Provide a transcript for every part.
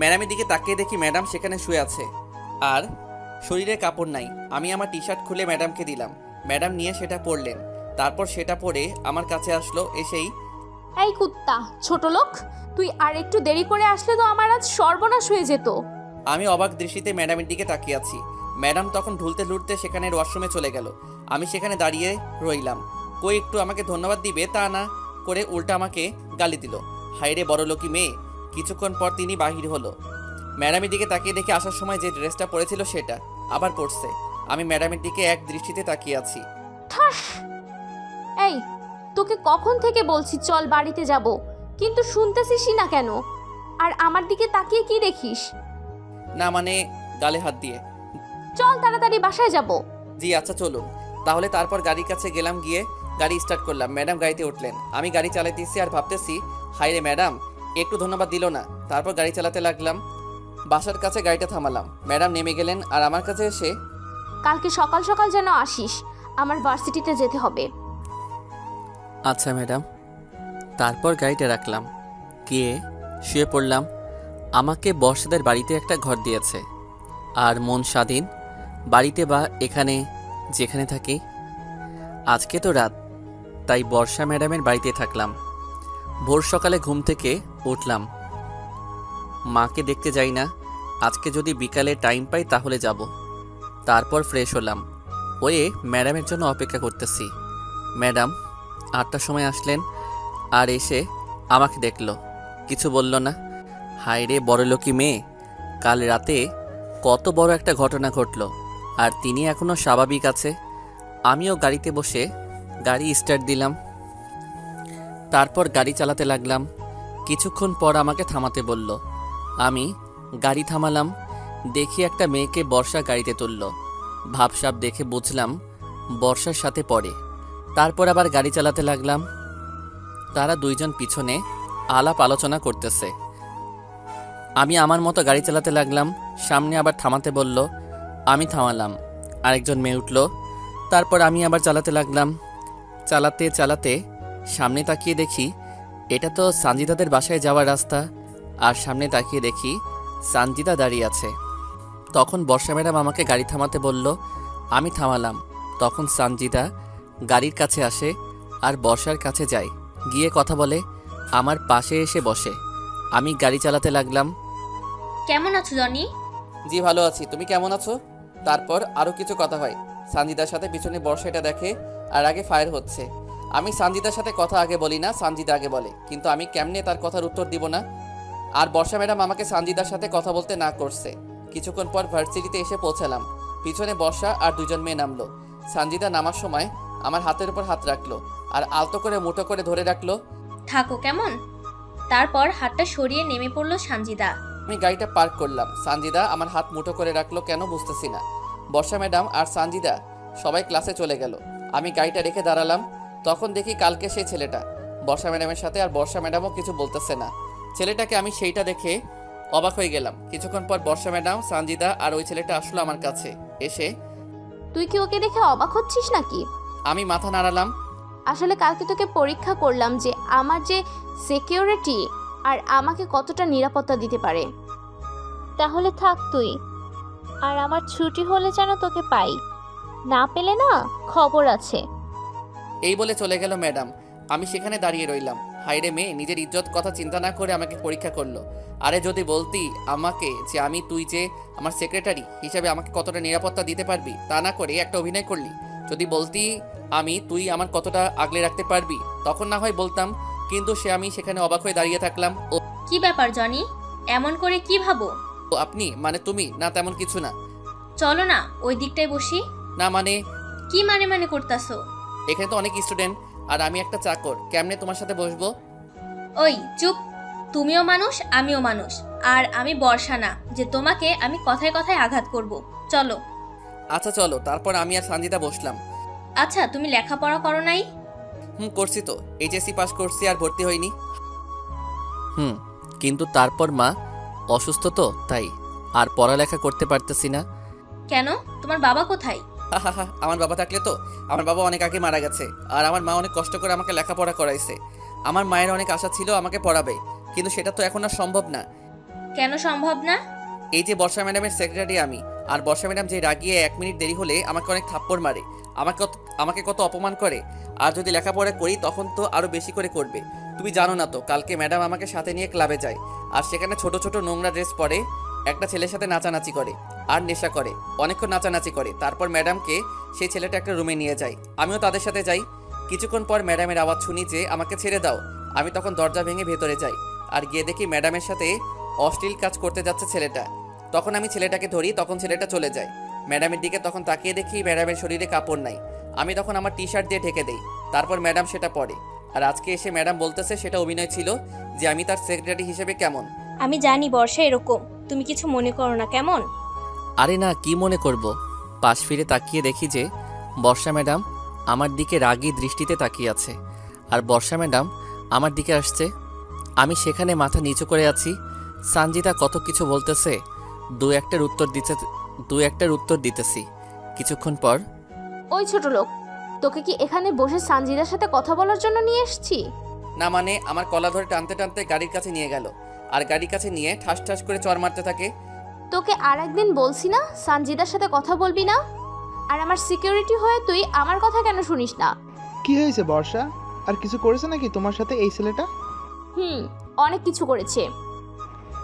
ম্যাডামের দিকে তাকিয়ে দেখি ম্যাডাম সেখানে শুয়ে আছে। আর শরীরে কাপড় নাই আমি আমার টি শার্ট খুলে ম্যাডামকে দিলাম। ম্যাডাম নিয়ে সেটা পরলেন। তারপর সেটা পরে আমার কাছে আসলো এসেই এই কুত্তা ছোট লোক তুই আর একটু দেরি করে আসলে তো আমার আজ সর্বনাশ হয়ে যেত। আমি অবাক দৃষ্টিতে ম্যাডামের দিকে তাকিয়ে আছি। ম্যাডাম তখন ঢুলতে লুটতে সেখানে ওয়াশরুমে চলে গেল। আমি সেখানে দাঁড়িয়ে রইলাম। কই একটু আমাকে ধন্যবাদ দিবে তা না করে উল্টা আমাকে গালি দিল। হাইরে বড় লোকি মেয়ে কিছুক্ষণ পর তিনি বাহির হলো। ম্যাডামের দিকে তাকিয়ে দেখে আসার সময় যে ড্রেসটা পরেছিল সেটা আবার পরছে। আমি ম্যাডামের দিকে এক দৃষ্টিতে তাকিয়ে আছি। এই তোকে কখন থেকে বলছি চল বাড়িতে যাব কিন্তু শুনতেছিসই না কেন? আর আমার দিকে তাকিয়ে কি দেখিস? না মানে গালে হাত দিয়ে। চল তাড়াতাড়ি বাসায় যাব। জি আচ্ছা চলুন। তাহলে তারপর গাড়ির কাছে গেলাম গিয়ে গাড়ি স্টার্ট করলাম। ম্যাডাম গাড়িতে উঠলেন। আমি গাড়ি চালাইতেছি আর ভাবতেছি হাই রে ম্যাডাম একটু ধন্যবাদ দিল না। তারপর গাড়ি চালাতে লাগলাম। বাসার কাছে গাড়িটা থামালাম। ম্যাডাম নেমে গেলেন আর আমার কাছে এসে কালকে সকাল সকাল যেন আসিস আমার ভার্সিটিতে যেতে হবে। আচ্ছা ম্যাডাম। তারপর গাড়িটা রাখলাম। গিয়ে শুয়ে পড়লাম। আমাকে বর্ষাদের বাড়িতে একটা ঘর দিয়েছে। আর মন স্বাধীন বাড়িতে বা এখানে যেখানে থাকি। আজকে তো রাত তাই বর্ষা ম্যাডামের বাড়িতে থাকলাম। ভোর সকালে ঘুম থেকে উঠলাম। মাকে দেখতে যাই না, আজকে যদি বিকালে টাইম পাই তাহলে যাব। তারপর ফ্রেশ হলাম। ওয়ে ম্যাডামের জন্য অপেক্ষা করতেছি। ম্যাডাম আটটার সময় আসলেন আর এসে আমাকে দেখল। কিছু বলল না। হায় রে বড়লোকি মেয়ে। কাল রাতে কত বড় একটা ঘটনা ঘটলো। আর তিনি এখনও স্বাভাবিক আছে। আমিও গাড়িতে বসে গাড়ি স্টার্ট দিলাম। তারপর গাড়ি চালাতে লাগলাম। কিছুক্ষণ পর আমাকে থামাতে বলল, আমি গাড়ি থামালাম। দেখি একটা মেয়েকে বর্ষা গাড়িতে তুলল। ভাবসাব দেখে বুঝলাম, বর্ষার সাথে পড়ে। তারপর আবার গাড়ি চালাতে লাগলাম। তারা দুইজন পিছনে আলাপ আলোচনা করতেছে। আমি আমার মতো গাড়ি চালাতে লাগলাম। সামনে আবার থামাতে বলল, আমি থামালাম। আরেকজন মেয়ে উঠল। তারপর আমি আবার চালাতে লাগলাম। চালাতে চালাতে সামনে তাকিয়ে দেখি এটা তো সানজিদাদের বাসায় যাওয়ার রাস্তা। আর সামনে তাকিয়ে দেখি সানজিদা দাঁড়িয়ে আছে। তখন বর্ষা ম্যাডাম আমাকে গাড়ি থামাতে বলল আমি থামালাম। তখন সানজিদা গাড়ির কাছে আসে আর বর্ষার কাছে যায়। গিয়ে কথা বলে আমার পাশে এসে বসে। আমি গাড়ি চালাতে লাগলাম। কেমন আছো জনি? জি ভালো আছি। তুমি কেমন আছো? তারপর আরও কিছু কথা হয়। সানজিদার সাথে পিছনে বর্ষা এটা দেখে আর আগে ফায়ার হচ্ছে। আমি সানজিদার সাথে কথা আগে বলি না সানজিদা আগে বলে। কিন্তু আমি কেমনে তার কথার উত্তর দিব না? আর বর্ষা ম্যাডাম আমাকে সানজিদার সাথে কথা বলতে না করছে। কিছুক্ষণ পর ভার্সিটিতে এসে পৌঁছালাম। পিছনে বর্ষা আর দুজন মেয়ে নামলো। সানজিদা নামার সময় আমার হাতের উপর হাত রাখল আর আলতো করে মুঠো করে ধরে রাখল। থাকো কেমন? তারপর হাতটা সরিয়ে নেমে পড়ল সানজিদা। আমি গাড়িটা পার্ক করলাম। সানজিদা আমার হাত মুঠো করে রাখল কেন বুঝতেছি না। বর্ষা ম্যাডাম আর সানজিদা সবাই ক্লাসে চলে গেল। আমি গাড়িটা রেখে দাঁড়ালাম। তখন দেখি কালকে সেই ছেলেটা। বর্ষা ম্যাডামের সাথে আর বর্ষা ম্যাডামও কিছু বলতেছে না। ছেলেটাকে আমি সেইটা দেখে অবাক হয়ে গেলাম। কিছুক্ষণ পর বর্ষা ম্যাডাম সানজিদা আর ওই ছেলেটা আসলো আমার কাছে। এসে তুই কি ওকে দেখে অবাক হচ্ছিস নাকি? আমি মাথা নাড়ালাম। আসলে কালকে তোকে পরীক্ষা করলাম যে আমার যে সিকিউরিটি আর আমাকে কতটা নিরাপত্তা দিতে পারে। তাহলে থাক তুই। আর আমার ছুটি হলে যেন তোকে পাই। না পেলে না খবর আছে। এই বলে চলে গেল ম্যাডাম। আমি সেখানে দাঁড়িয়ে রইলাম। হাইরে মেয়ে নিজের ইজ্জত কথা চিন্তা না করে আমাকে পরীক্ষা করল। আরে যদি বলতি আমাকে যে আমি তুই যে আমার সেক্রেটারি হিসাবে আমাকে কতটা নিরাপত্তা দিতে পারবি তা না করে একটা অভিনয় করলি। যদি বলতি আমি তুই আমার কতটা আগলে রাখতে পারবি তখন না হয় বলতাম কিন্তু সে আমি সেখানে অবাক হয়ে দাঁড়িয়ে থাকলাম। ও কি ব্যাপার জনি? এমন করে কি ভাবো? ও, আপনি মানে তুমি না তেমন কিছু না। চলো না ওই দিকটায় বসি। না মানে? কি মানে মানে করতাছো? এখানে তো অনেক স্টুডেন্ট আর আমি একটা চাকর। কেমনে তোমার সাথে বসবো? ওই চুপ। তুমিও মানুষ আমিও মানুষ। আর আমি বর্ষা না যে তোমাকে আমি কথায় কথায় আঘাত করব। চলো। আচ্ছা চলো। তারপর আমি আর সঞ্জিতা বসলাম। আচ্ছা তুমি লেখাপড়া করো নাই? হুম করছি তো। এইচএসসি পাস করছি আর ভর্তি হইনি। হুম কিন্তু তারপর মা অসুস্থ তো তাই। আর পড়ালেখা করতে পারতেছি না। কেন? তোমার বাবা কোথায়? আমার বাবা থাকলে তো? আমার বাবা অনেক আগে মারা গেছে আর আমার মা অনেক কষ্ট করে আমাকে লেখাপড়া করাইছে। আমার মায়ের অনেক আশা ছিল আমাকে পড়াবে কিন্তু সেটা তো এখন আর সম্ভব না। কেন সম্ভব না? এই যে বর্ষা ম্যাডামের সেক্রেটারি আমি আর বর্ষা ম্যাডাম যে রাগিয়ে এক মিনিট দেরি হলে আমাকে অনেক থাপ্পড় মারে আমাকে কত- আমাকে কত অপমান করে। আর যদি লেখাপড়া করি তখন তো আরও বেশি করে করবে। তুমি জানো না তো কালকে ম্যাডাম আমাকে সাথে নিয়ে ক্লাবে যায় আর সেখানে ছোট ছোট নোংরা ড্রেস পরে একটা ছেলের সাথে নাচানাচি করে। আর নেশা করে, অনেকক্ষণ নাচানাচি করে। তারপর ম্যাডামকে সেই ছেলেটা একটা রুমে নিয়ে যায়। আমিও তাদের সাথে যাই। কিছুক্ষণ পর ম্যাডামের আওয়াজ শুনি যে, আমাকে ছেড়ে দাও। আমি তখন দরজা ভেঙে ভেতরে যাই। আর গিয়ে দেখি ম্যাডামের সাথে অশ্লীল কাজ করতে যাচ্ছে ছেলেটা। তখন আমি ছেলেটাকে ধরি, তখন ছেলেটা চলে যায়। ম্যাডামের দিকে তখন তাকিয়ে দেখি ম্যাডামের শরীরে কাপড় নাই। আমি তখন আমার টি শার্ট দিয়ে ঢেকে দেই। তারপর ম্যাডাম সেটা পরে। আর আজকে এসে ম্যাডাম বলতেছে, সেটা অভিনয় ছিল যে, আমি তার সেক্রেটারি হিসেবে কেমন? আমি জানি বর্ষা এরকম। তুমি কিছু মনে করো না, কেমন? আরে না কি মনে করব? পাশ ফিরে তাকিয়ে দেখি যে বর্ষা ম্যাডাম আমার দিকে রাগী দৃষ্টিতে তাকিয়ে আছে। আর বর্ষা ম্যাডাম আমার দিকে আসছে। আমি সেখানে মাথা নিচু করে আছি। সানজিদা কত কিছু বলতেছে দু একটার উত্তর দিতে দু একটার উত্তর দিতেছি। কিছুক্ষণ পর ওই ছোট লোক তোকে কি এখানে বসে সানজিদার সাথে কথা বলার জন্য নিয়ে এসেছি? না মানে আমার কলা ধরে টানতে টানতে গাড়ির কাছে নিয়ে গেল। আর গাড়ির কাছে নিয়ে ঠাস ঠাস করে চর মারতে থাকে। তোকে আর একদিন বলছি না সানজিদার সাথে কথা বলবি না। আর আমার সিকিউরিটি হয়ে তুই আমার কথা কেন শুনিস না? কি হয়েছে বর্ষা? আর কিছু করেছে নাকি তোমার সাথে এই ছেলেটা? হুম অনেক কিছু করেছে।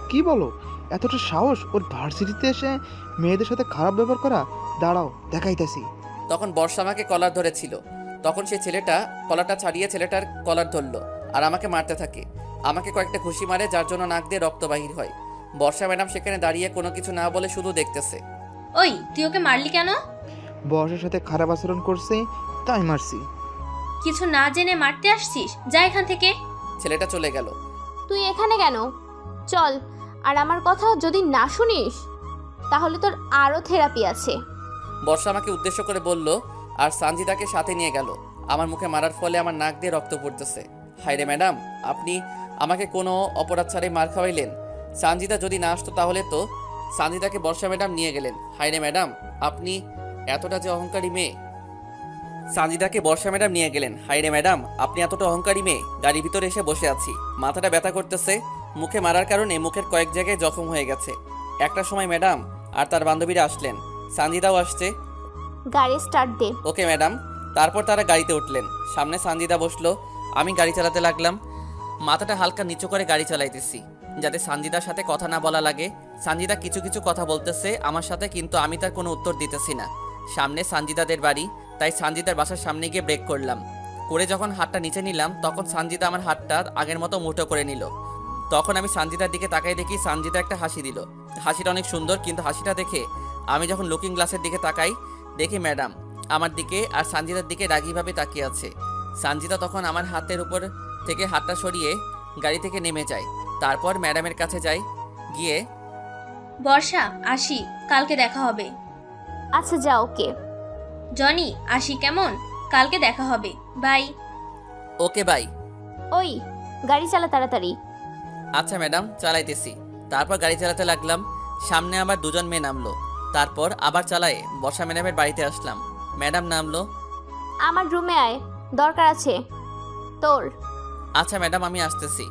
কি বলো? এতটা সাহস ওর ভার্সিটিতে এসে মেয়েদের সাথে খারাপ ব্যবহার করা? দাঁড়াও দেখাইতেছি। তখন বর্ষা আমাকে কলার ধরেছিল। তখন সে ছেলেটা কলারটা ছাড়িয়ে ছেলেটার কলার ধরলো। আর আমাকে মারতে থাকে। আমাকে কয়েকটা ঘুষি মারে যার জন্য নাক দিয়ে রক্ত বাহির হয়। বর্ষা ম্যাডাম সেখানে দাঁড়িয়ে কোনো কিছু না বলে শুধু দেখতেছে। ওই তুই ওকে মারলি কেন? বর্ষার সাথে খারাপ আচরণ করছে তাই মারছি। কিছু না জেনে মারতে আসছিস? যা এখান থেকে। ছেলেটা চলে গেল। তুই এখানে কেন? চল আর আমার কথা যদি না শুনিস তাহলে তোর আরও থেরাপি আছে। বর্ষা আমাকে উদ্দেশ্য করে বলল আর সানজিদাকে সাথে নিয়ে গেল। আমার মুখে মারার ফলে আমার নাক দিয়ে রক্ত পড়তেছে। হাইরে ম্যাডাম আপনি আমাকে কোনো অপরাধ ছাড়াই মার খাওয়াইলেন? সানজিদা যদি না আসতো তাহলে তো সানজিদাকে বর্ষা ম্যাডাম নিয়ে গেলেন। হাইরে ম্যাডাম আপনি এতটা যে অহংকারী মেয়ে। সানজিদাকে বর্ষা ম্যাডাম নিয়ে গেলেন। হাইরে ম্যাডাম আপনি এতটা অহংকারী মেয়ে। গাড়ির ভিতরে এসে বসে আছি। মাথাটা ব্যথা করতেছে। মুখে মারার কারণে মুখের কয়েক জায়গায় জখম হয়ে গেছে। একটা সময় ম্যাডাম আর তার বান্ধবীরা আসলেন। সানজিদাও আসছে। গাড়ি স্টার্ট দে। ওকে ম্যাডাম তারপর তারা গাড়িতে উঠলেন। সামনে সানজিদা বসল। আমি গাড়ি চালাতে লাগলাম। মাথাটা হালকা নিচু করে গাড়ি চালাইতেছি। যাতে সানজিদার সাথে কথা না বলা লাগে। সানজিদা কিছু কিছু কথা বলতেছে, আমার সাথে কিন্তু আমি তার কোনো উত্তর দিতেছি না। সামনে সানজিদাদের বাড়ি, তাই সানজিদার বাসার সামনে গিয়ে ব্রেক করলাম। করে যখন হাতটা নিচে নিলাম, তখন সানজিদা আমার হাতটা আগের মতো মুঠো করে নিল। তখন আমি সানজিদার দিকে তাকাই দেখি সানজিদা একটা হাসি দিল। হাসিটা অনেক সুন্দর, কিন্তু হাসিটা দেখে আমি যখন লুকিং গ্লাসের দিকে তাকাই, দেখি ম্যাডাম আমার দিকে আর সানজিদার দিকে রাগিভাবে তাকিয়ে আছে। সানজিদা তখন আমার হাতের উপর থেকে হাতটা সরিয়ে গাড়ি থেকে নেমে যায়। তারপর ম্যাডামের কাছে যাই গিয়ে বর্ষা আসি কালকে দেখা হবে। আচ্ছা যা ওকে। জনি আসি কেমন? কালকে দেখা হবে। বাই। Okay bye. ওই গাড়ি চালা তাড়াতাড়ি। আচ্ছা ম্যাডাম চালাইতেছি। তারপর গাড়ি চালাতে লাগলাম সামনে আবার দুজন মেয়ে নামলো। তারপর আবার চালায়ে বর্ষা ম্যাডামের বাড়িতে আসলাম। ম্যাডাম নামলো আমার রুমে আয় দরকার আছে। তোর। আচ্ছা ম্যাডাম আমি আসতেছি।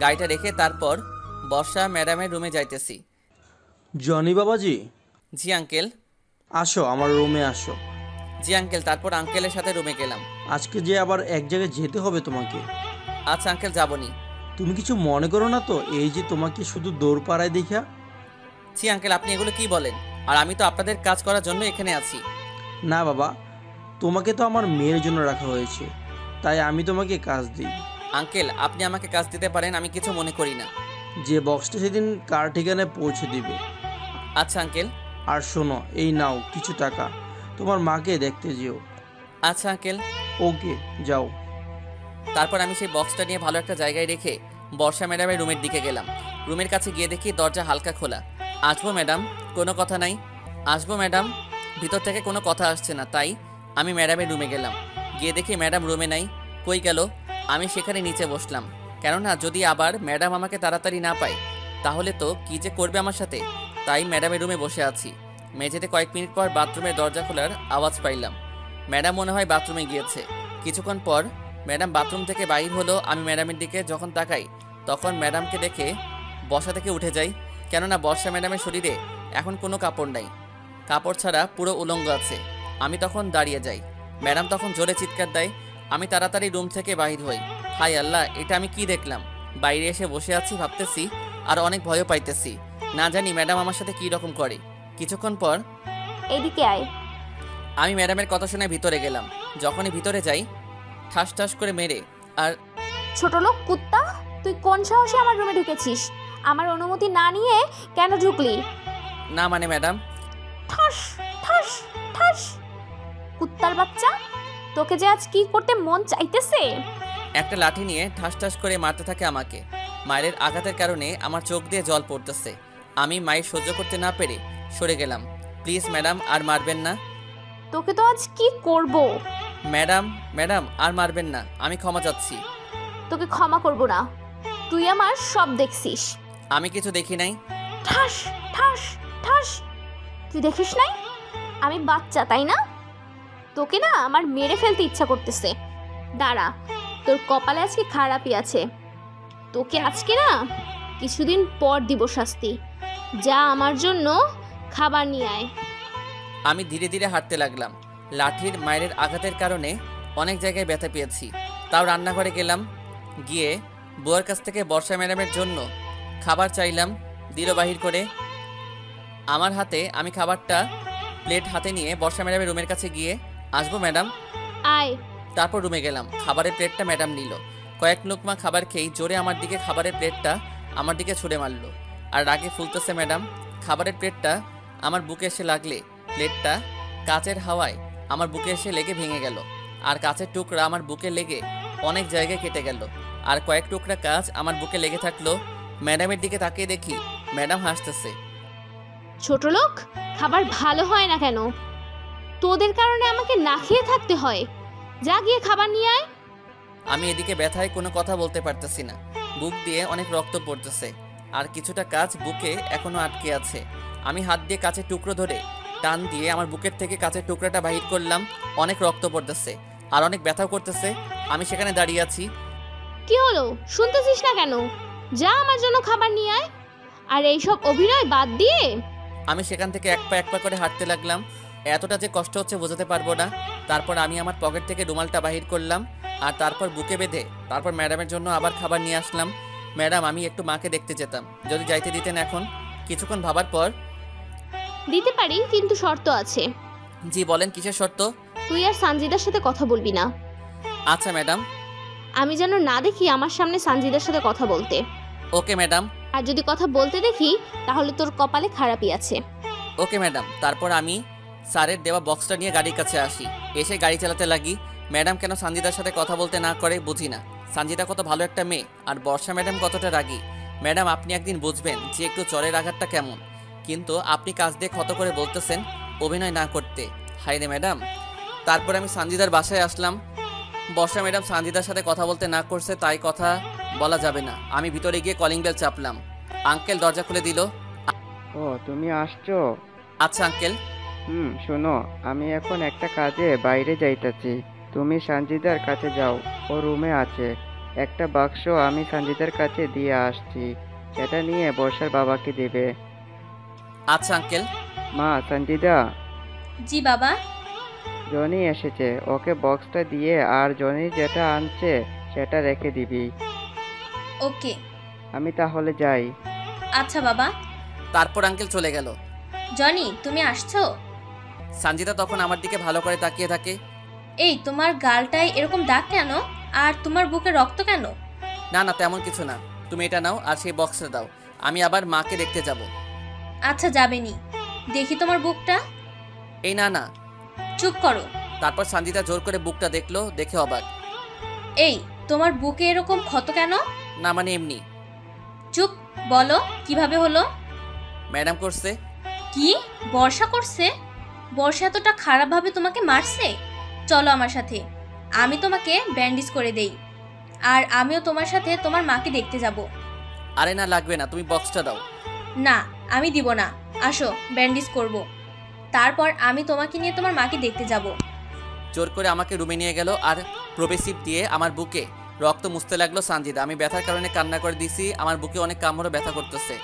গাড়িটা রেখে তারপর বর্ষা ম্যাডামের রুমে যাইতেছি। জনি বাবাজি? জি আঙ্কেল। আসো আমার রুমে আসো। জি আঙ্কেল তারপর আঙ্কেলের সাথে রুমে গেলাম। আজকে যে আবার এক জায়গায় যেতে হবে তোমাকে। আচ্ছা আঙ্কেল যাবনি। তুমি কিছু মনে করো না তো এই যে তোমাকে শুধু দৌড় পাড়ায় দেখা? জি আঙ্কেল আপনি এগুলো কি বলেন? আর আমি তো আপনাদের কাজ করার জন্য এখানে আছি। না বাবা তোমাকে তো আমার মেয়ের জন্য রাখা হয়েছে। তাই আমি তোমাকে কাজ দিই। আঙ্কেল আপনি আমাকে কাজ দিতে পারেন আমি কিছু মনে করি না। যে বক্সটা সেদিন কার ঠিকানায় পৌঁছে দিবে। আচ্ছা আঙ্কেল। আর শোনো এই নাও কিছু টাকা। তোমার মাকে দেখতে যেও। আচ্ছা আঙ্কেল। ওকে যাও। তারপর আমি সেই বক্সটা নিয়ে ভালো একটা জায়গায় রেখে বর্ষা ম্যাডামের রুমের দিকে গেলাম। রুমের কাছে গিয়ে দেখি দরজা হালকা খোলা। আসব ম্যাডাম? কোনো কথা নাই। আসব ম্যাডাম? ভিতর থেকে কোনো কথা আসছে না তাই আমি ম্যাডামের রুমে গেলাম। গিয়ে দেখি ম্যাডাম রুমে নাই। কই গেল? আমি সেখানে নিচে বসলাম। কেননা যদি আবার ম্যাডাম আমাকে তাড়াতাড়ি না পায়, তাহলে তো কী যে করবে আমার সাথে? তাই ম্যাডামের রুমে বসে আছি। মেঝেতে কয়েক মিনিট পর বাথরুমের দরজা খোলার আওয়াজ পাইলাম। ম্যাডাম মনে হয় বাথরুমে গিয়েছে। কিছুক্ষণ পর ম্যাডাম বাথরুম থেকে বাইর হলো, আমি ম্যাডামের দিকে যখন তাকাই, তখন ম্যাডামকে দেখে বসা থেকে উঠে যাই। কেননা বর্ষা ম্যাডামের শরীরে এখন কোনো কাপড় নাই। কাপড় ছাড়া পুরো উলঙ্গ আছে। আমি তখন দাঁড়িয়ে যাই। ম্যাডাম তখন জোরে চিৎকার দেয় আমি তাড়াতাড়ি রুম থেকে বাহির হই। হাই আল্লাহ এটা আমি কি দেখলাম? বাইরে এসে বসে আছি ভাবতেছি আর অনেক ভয়ও পাইতেছি। না জানি ম্যাডাম আমার সাথে কী রকম করে। কিছুক্ষণ পর এদিকে আয়। আমি ম্যাডামের কথা শুনে ভিতরে গেলাম। যখনই ভিতরে যাই ঠাস ঠাস করে মেরে আর ছোট লোক কুত্তা তুই কোন সাহসে আমার রুমে ঢুকেছিস? আমার অনুমতি না নিয়ে কেন ঢুকলি? না মানে ম্যাডাম। ঠাস ঠাস ঠাস। কুত্তার বাচ্চা তোকে যে আজ কি করতে মন চাইতেছে? একটা লাঠি নিয়ে ঠাস ঠাস করে মারতে থাকে আমাকে। মায়ের আঘাতের কারণে আমার চোখ দিয়ে জল পড়তেছে। আমি মায়ের সহ্য করতে না পেরে সরে গেলাম। প্লিজ ম্যাডাম আর মারবেন না। তোকে তো আজ কি করব? ম্যাডাম ম্যাডাম আর মারবেন না। আমি ক্ষমা চাচ্ছি। তোকে ক্ষমা করব না। তুই আমার সব দেখছিস। আমি কিছু দেখি নাই। ঠাস ঠাস ঠাস। তুই দেখিস নাই? আমি বাচ্চা তাই না? তোকে না আমার মেরে ফেলতে ইচ্ছা করতেছে। দাঁড়া, তোর কপালে আজকে খারাপই আছে। তোকে আজকে না কিছুদিন পর দিব শাস্তি। যা আমার জন্য খাবার নিয়ে আয়। আমি ধীরে ধীরে হাঁটতে লাগলাম। লাঠির, মায়ের আঘাতের কারণে অনেক জায়গায় ব্যথা পেয়েছি। তাও রান্নাঘরে গেলাম। গিয়ে বুয়ার কাছ থেকে বর্ষা ম্যাডামের জন্য খাবার চাইলাম। দিল বাহির করে। আমার হাতে আমি খাবারটা প্লেট হাতে নিয়ে বর্ষা ম্যাডামের রুমের কাছে গিয়ে আসব ম্যাডাম? আয়। তারপর রুমে গেলাম। খাবারের প্লেটটা ম্যাডাম নিল। কয়েক লোকমা খাবার খেয়েই জোরে আমার দিকে খাবারের প্লেটটা আমার দিকে ছুঁড়ে মারলো। আর রাগে ফুলতেছে ম্যাডাম খাবারের প্লেটটা আমার বুকে এসে লাগলে। প্লেটটা কাচের হাওয়ায় আমার বুকে এসে লেগে ভেঙে গেল। আর কাচের টুকরা আমার বুকে লেগে অনেক জায়গায় কেটে গেল। আর কয়েক টুকরা কাজ আমার বুকে লেগে থাকল। ম্যাডামের দিকে তাকিয়ে দেখি ম্যাডাম হাসতেছে। ছোট লোক খাবার ভালো হয় না কেন? তোদের কারণে আমাকে না খেয়ে থাকতে হয়। যা গিয়ে খাবার নিয়ে আয়। আমি এদিকে ব্যথায় কোনো কথা বলতে পারতেছি না। বুক দিয়ে অনেক রক্ত পড়তেছে। আর কিছুটা কাজ বুকে এখনও আটকে আছে। আমি হাত দিয়ে কাছে টুকরো ধরে টান দিয়ে আমার বুকের থেকে কাছের টুকরাটা বাহির করলাম। অনেক রক্ত পড়তেছে। আর অনেক ব্যথাও করতেছে। আমি সেখানে দাঁড়িয়ে আছি। কি হলো? শুনতেছিস না কেন? যা আমার জন্য খাবার নিয়ে আয়। আর এইসব অভিনয় বাদ দিয়ে। আমি সেখান থেকে এক পা এক পা করে হাঁটতে লাগলাম। এতটা যে কষ্ট হচ্ছে বোঝাতে পারব না। তারপর আমি আমার পকেট থেকে রুমালটা বাহির করলাম আর তারপর বুকে বেঁধে তারপর ম্যাডামের জন্য আবার খাবার নিয়ে আসলাম। ম্যাডাম আমি একটু মাকে দেখতে যেতাম। যদি যাইতে দিতেন এখন। কিছুক্ষণ ভাবার পর। দিতে পারি কিন্তু শর্ত আছে। জি বলেন কিসের শর্ত? তুই আর সানজিদার সাথে কথা বলবি না। আচ্ছা ম্যাডাম। আমি যেন না দেখি আমার সামনে সানজিদার সাথে কথা বলতে। Okay madam. আর যদি কথা বলতে দেখি তাহলে তোর কপালে খারাপই আছে। Okay madam. তারপর আমি স্যারের দেওয়া বক্সটা নিয়ে গাড়ির কাছে আসি। এসে গাড়ি চালাতে লাগি। ম্যাডাম কেন সঞ্জিতার সাথে কথা বলতে না করে বুঝি না। সঞ্জিতা কত ভালো একটা মেয়ে আর বর্ষা ম্যাডাম কতটা রাগী। ম্যাডাম আপনি একদিন বুঝবেন যে একটু চরের আঘাতটা কেমন। কিন্তু আপনি কাজ দিয়ে ক্ষত করে বলতেছেন অভিনয় না করতে। হাই রে ম্যাডাম। তারপর আমি সঞ্জিদার বাসায় আসলাম। বর্ষা ম্যাডাম সঞ্জিদার সাথে কথা বলতে না করছে তাই কথা বলা যাবে না। আমি ভিতরে গিয়ে কলিং বেল চাপলাম। আঙ্কেল দরজা খুলে দিল। ও তুমি আসছো? আচ্ছা আঙ্কেল। হুম শোনো আমি এখন একটা কাজে বাইরে যাইতাছি। তুমি সঞ্জিদার কাছে যাও ও রুমে আছে। একটা বাক্স আমি সঞ্জিদার কাছে দিয়ে আসছি। সেটা নিয়ে বর্ষার বাবাকে দেবে। আচ্ছা আঙ্কেল। মা সঞ্জিদা জি বাবা। জনি এসেছে ওকে বক্সটা দিয়ে আর জনি যেটা আনছে সেটা রেখে দিবি। ওকে। আমি তাহলে যাই। আচ্ছা বাবা। তারপর আঙ্কেল চলে গেল। জনি তুমি আসছো? সঞ্জিতা তখন আমার দিকে ভালো করে তাকিয়ে থাকে। এই তোমার গালটায় এরকম দাগ কেন? আর তোমার বুকে রক্ত কেন? না না তেমন কিছু না। তুমি এটা নাও আর সেই বক্সটা দাও। আমি আবার মাকে দেখতে যাব। আচ্ছা যাবেনি দেখি তোমার বুকটা। এই না না। চুপ করো। তারপর সানজিদা জোর করে বুকটা দেখল দেখে অবাক। এই তোমার বুকে এরকম ক্ষত কেন? না মানে এমনি। চুপ বলো কীভাবে হলো? ম্যাডাম করছে। কি? বর্ষা করছে? বর্ষা এতটা খারাপভাবে তোমাকে মারছে? চলো আমার সাথে। আমি তোমাকে ব্যান্ডেজ করে দেই। আর আমিও তোমার সাথে তোমার মাকে দেখতে যাব। আরে না লাগবে না তুমি বক্সটা দাও। না আমি দিব না। আসো ব্যান্ডেজ করব। তারপর আমি তোমাকে নিয়ে তোমার মাকে দেখতে যাব। জোর করে আমাকে রুমে নিয়ে গেল আর প্রবেশিভ দিয়ে আমার বুকে রক্ত মুছতে লাগল সানজিদা। আমি ব্যথার কারণে কান্না করে দিছি আমার বুকে অনেক কামড়ও ব্যথা করতেছে।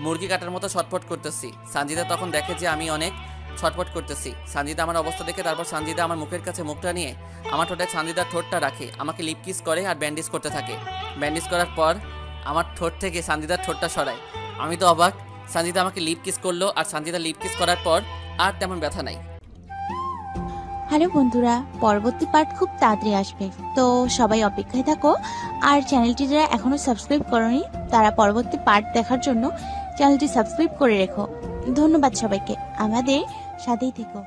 মুরগি কাটার মতো ছটফট করতেছি। সানজিদা তখন দেখে যে আমি অনেক ছটফট করতেছি। সানজিদা আমার অবস্থা দেখে তারপর সানজিদা আমার মুখের কাছে মুখটা নিয়ে আমার ঠোঁটে সানজিদার ঠোঁটটা রাখে, আমাকে লিপ কিস করে আর ব্যান্ডেজ করতে থাকে। ব্যান্ডেজ করার পর আমার ঠোঁট থেকে সানজিদার ঠোঁটটা সরায়। আমি তো অবাক, সানজিদা আমাকে লিপ কিস করল আর সানজিদা লিপ কিস করার পর আর তেমন ব্যথা নাই। হ্যালো বন্ধুরা, পরবর্তী পার্ট খুব তাড়াতাড়ি আসবে। তো সবাই অপেক্ষায় থাকো, আর চ্যানেলটি যারা এখনও সাবস্ক্রাইব করনি, তারা পরবর্তী পার্ট দেখার জন্য চ্যানেলটি সাবস্ক্রাইব করে রেখো। ধন্যবাদ সবাইকে। আমাদের সাথেই থেকো।